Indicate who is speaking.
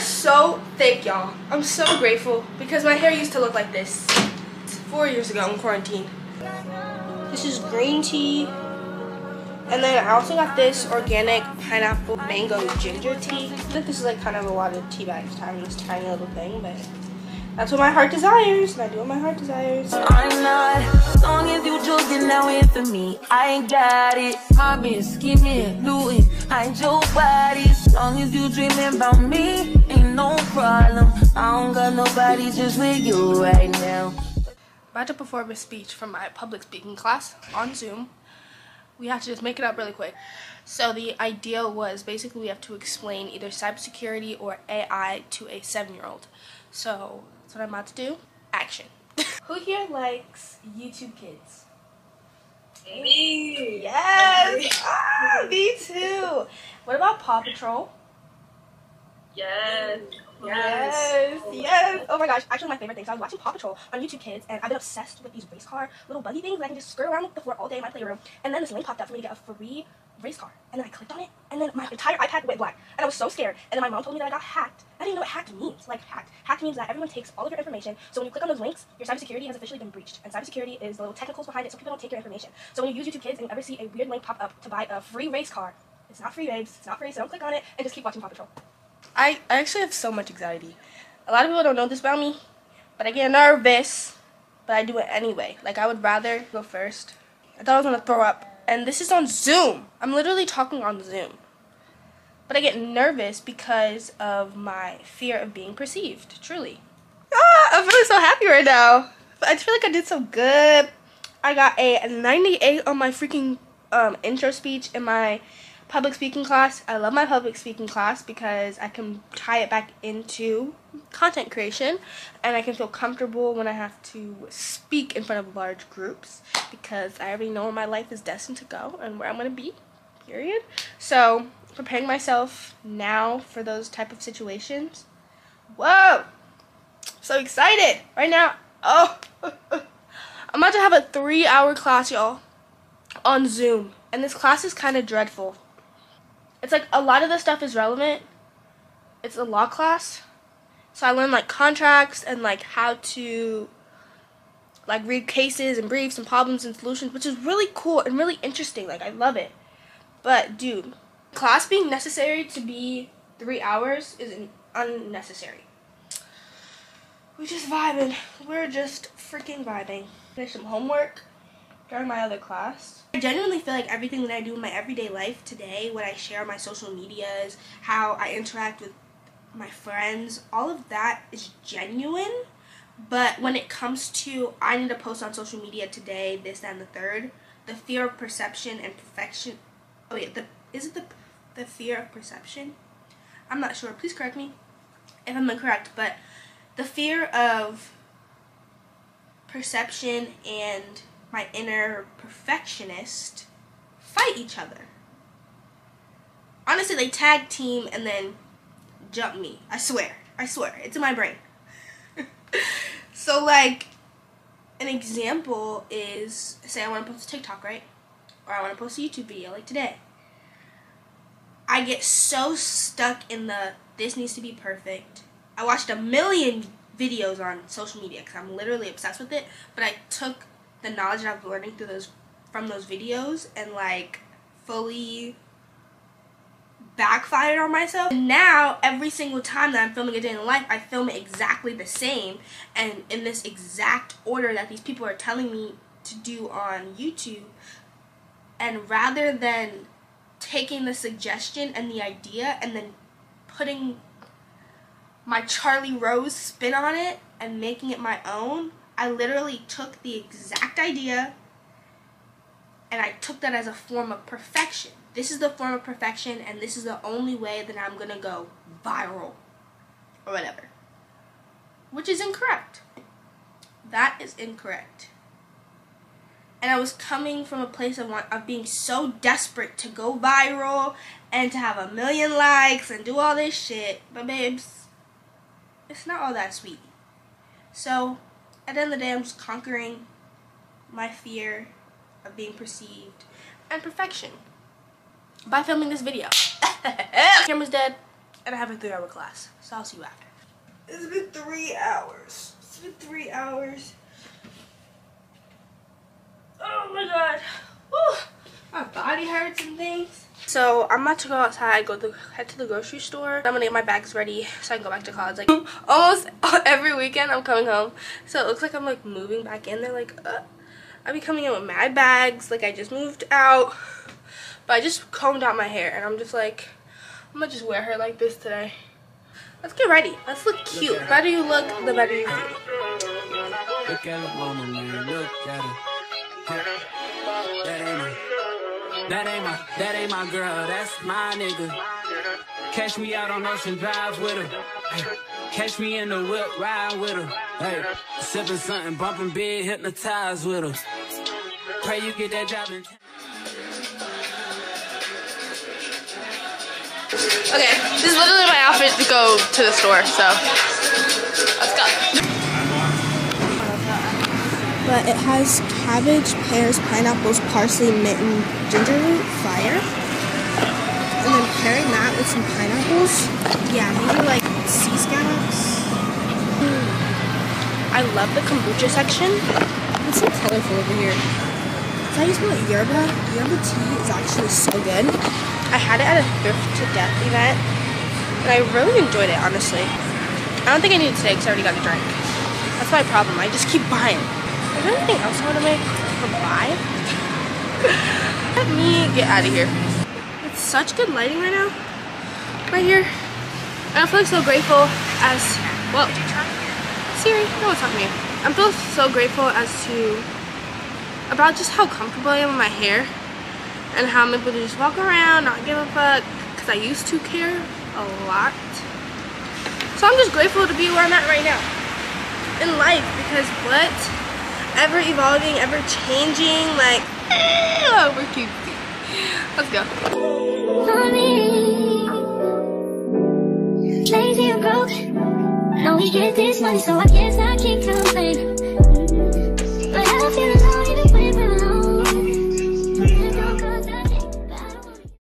Speaker 1: is so thick, y'all. I'm so grateful because my hair used to look like this four years ago in quarantine. This is green tea. And then I also got this organic pineapple mango ginger tea. I think this is like kind of a lot of tea bags time in this tiny little thing, but that's what my heart desires, and I do what my heart desires. I'm not, long as you joking now me, I ain't got it. Mobbing, scheming, looting, I your body. Long as you dreaming about me, ain't no problem. I don't got nobody just with you right now. About to perform a speech from my public speaking class on Zoom we have to just make it up really quick. So the idea was basically we have to explain either cybersecurity or AI to a seven-year-old. So that's what I'm about to do. Action. Who here likes YouTube Kids?
Speaker 2: Me.
Speaker 1: Yes. ah, me too. What about Paw Patrol?
Speaker 2: Yes.
Speaker 1: Yes. Yes. Oh my gosh. Actually, my favorite thing. So I was watching Paw Patrol on YouTube Kids, and I've been obsessed with these race car little buggy things that I can just skirt around the floor all day in my playroom. And then this link popped up for me to get a free race car. And then I clicked on it, and then my entire iPad went black. And I was so scared. And then my mom told me that I got hacked. I didn't know what hacked means. Like, hacked. Hacked means that everyone takes all of your information. So when you click on those links, your cybersecurity has officially been breached. And cybersecurity is the little technicals behind it so people don't take your information. So when you use YouTube Kids and you ever see a weird link pop up to buy a free race car, it's not free, babes. It's not free, so don't click on it and just keep watching Paw Patrol. I, I actually have so much anxiety. A lot of people don't know this about me, but I get nervous, but I do it anyway. Like, I would rather go first. I thought I was to throw up. And this is on Zoom. I'm literally talking on Zoom. But I get nervous because of my fear of being perceived, truly. Ah, I'm feeling so happy right now. I feel like I did so good. I got a 98 on my freaking um, intro speech in my public speaking class. I love my public speaking class because I can tie it back into content creation and I can feel comfortable when I have to speak in front of large groups because I already know where my life is destined to go and where I'm going to be, period. So, preparing myself now for those type of situations. Whoa! So excited! Right now, oh! I'm about to have a three hour class, y'all, on Zoom. And this class is kind of dreadful it's like a lot of the stuff is relevant. It's a law class. So I learned like contracts and like how to like read cases and briefs and problems and solutions, which is really cool and really interesting. Like I love it. But dude, class being necessary to be three hours is unnecessary. We're just vibing. We're just freaking vibing. Finish some homework during my other class. I genuinely feel like everything that I do in my everyday life today, what I share on my social medias, how I interact with my friends, all of that is genuine. But when it comes to I need to post on social media today, this, and the third, the fear of perception and perfection. Oh wait, the is it the the fear of perception? I'm not sure. Please correct me if I'm incorrect. But the fear of perception and my inner perfectionist fight each other. Honestly, they tag team and then jump me. I swear. I swear. It's in my brain. so, like, an example is say I want to post a TikTok, right? Or I want to post a YouTube video, like today. I get so stuck in the this needs to be perfect. I watched a million videos on social media because I'm literally obsessed with it, but I took the knowledge that I'm learning through those from those videos and like fully backfired on myself. And now every single time that I'm filming a day in the life, I film it exactly the same and in this exact order that these people are telling me to do on YouTube. And rather than taking the suggestion and the idea and then putting my Charli Rose spin on it and making it my own, I literally took the exact idea and I took that as a form of perfection. This is the form of perfection and this is the only way that I'm to go viral or whatever. Which is incorrect. That is incorrect. And I was coming from a place of, of being so desperate to go viral and to have a million likes and do all this shit. But babes, it's not all that sweet. So at the end of the day, I'm just conquering my fear of being perceived and perfection by filming this video. Camera's dead. and I have a three hour class. So I'll see you after.
Speaker 2: It's been three hours. It's been three hours.
Speaker 1: Oh my god. Woo. My body hurts and things. So I'm about to go outside, go to head to the grocery store. I'm gonna get my bags ready so I can go back to college. Like almost every weekend I'm coming home. So it looks like I'm like moving back in They're like uh, I be coming in with my bags, like I just moved out. But I just combed out my hair and I'm just like I'm gonna just wear her like this today. Let's get ready. Let's look cute. The better you look, the better you feel. Look at it, mama, man. Look at it.
Speaker 3: That ain't my, that ain't my, that ain't my girl. That's my nigga. Catch me out on Ocean Drive with her. Hey. Catch me in the whip, ride with her. Hey, sipping something, bumping big, hypnotized with her. Pray you get that job in.
Speaker 1: Okay, this is literally my outfit to go to the store, so let's go.
Speaker 2: But it has cabbage, pears, pineapples, parsley, mitten, ginger root, fire. And then pairing that with some pineapples. Yeah, maybe like sea scallops. Hmm.
Speaker 1: I love the kombucha section.
Speaker 2: It's so colorful over here. Is that you smell yerba? Yerba tea is actually so good.
Speaker 1: I had it at a thrift to death event, and I really enjoyed it, honestly. I don't think I need it today because I already got a drink. That's my problem. I just keep buying. Is there anything else I want to make or buy? Let me get out of here. It's such good lighting right now. Right here. And I feel so grateful as, well, Siri, no one's talking to me. I'm feel so grateful as to, about just how comfortable I am with my hair and how I'm able to just walk around, not give a fuck, because I used to care a lot. So I'm just grateful to be where I'm at right now in life, because what? Ever evolving, ever changing, like, oh, we're cute. Let's go.
Speaker 4: Lazy and broke. Know we get this money, so I guess I can't complain.